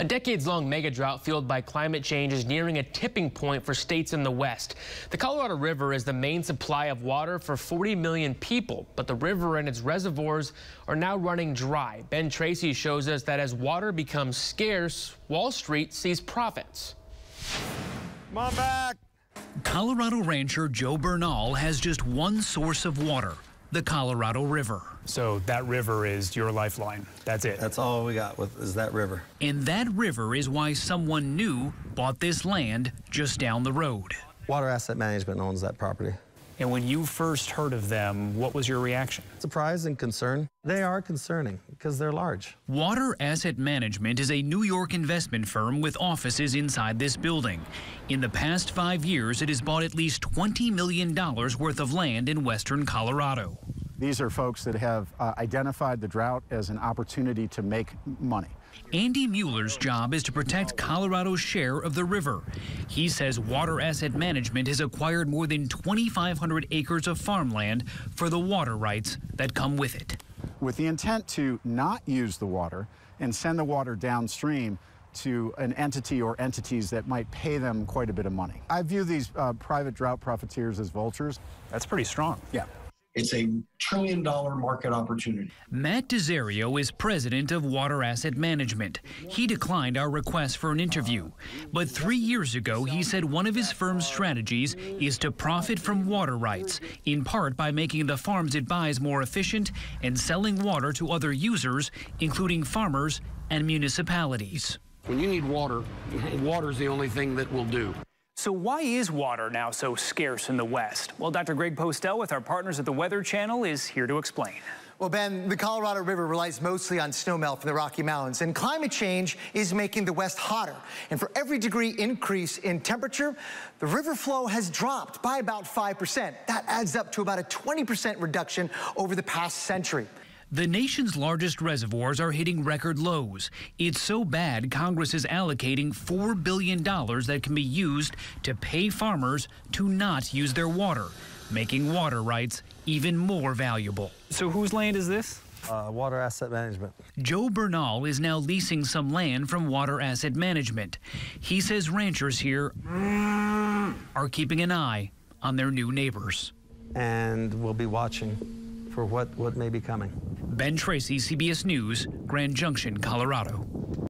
A decades-long mega drought fueled by climate change is nearing a tipping point for states in the West. The Colorado River is the main supply of water for 40 million people, but the river and its reservoirs are now running dry. Ben Tracy shows us that as water becomes scarce, Wall Street sees profits. Come on back. Colorado rancher Joe Bernal has just one source of water, the Colorado River. So that river is your lifeline. That's it. That's all we got with is that river. And that river is why someone new bought this land just down the road. Water Asset Management owns that property. And when you first heard of them, what was your reaction? Surprise and concern. They are concerning because they're large. Water Asset Management is a New York investment firm with offices inside this building. In the past five years, it has bought at least $20 million worth of land in western Colorado. These are folks that have uh, identified the drought as an opportunity to make money. Andy Mueller's job is to protect Colorado's share of the river. He says Water Asset Management has acquired more than 2,500 acres of farmland for the water rights that come with it. With the intent to not use the water and send the water downstream to an entity or entities that might pay them quite a bit of money. I view these uh, private drought profiteers as vultures. That's pretty strong. Yeah. It's a trillion dollar market opportunity. Matt Diserio is president of Water Asset Management. He declined our request for an interview. But three years ago, he said one of his firm's strategies is to profit from water rights, in part by making the farms it buys more efficient and selling water to other users, including farmers and municipalities. When you need water, water is the only thing that will do. So why is water now so scarce in the West? Well, Dr. Greg Postel with our partners at the Weather Channel is here to explain. Well, Ben, the Colorado River relies mostly on snowmelt from the Rocky Mountains, and climate change is making the West hotter. And for every degree increase in temperature, the river flow has dropped by about 5%. That adds up to about a 20% reduction over the past century. The nation's largest reservoirs are hitting record lows. It's so bad, Congress is allocating $4 billion that can be used to pay farmers to not use their water, making water rights even more valuable. So whose land is this? Uh, water Asset Management. Joe Bernal is now leasing some land from Water Asset Management. He says ranchers here are keeping an eye on their new neighbors. And we'll be watching for what, what may be coming. Ben Tracy, CBS News, Grand Junction, Colorado.